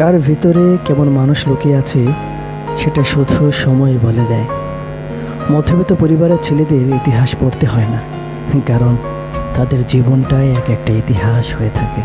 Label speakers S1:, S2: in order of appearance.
S1: কার ভিতরে কেমন মানুষ লুকিয়ে আছে, সেটা শুধু সময় বলে দেয়। মধ্যবিত্ত পরিবারের ছেলেদের ইতিহাস পড়তে হয় না, কারণ তাদের জীবনটাই এক একটা ইতিহাস হয়ে থাকে।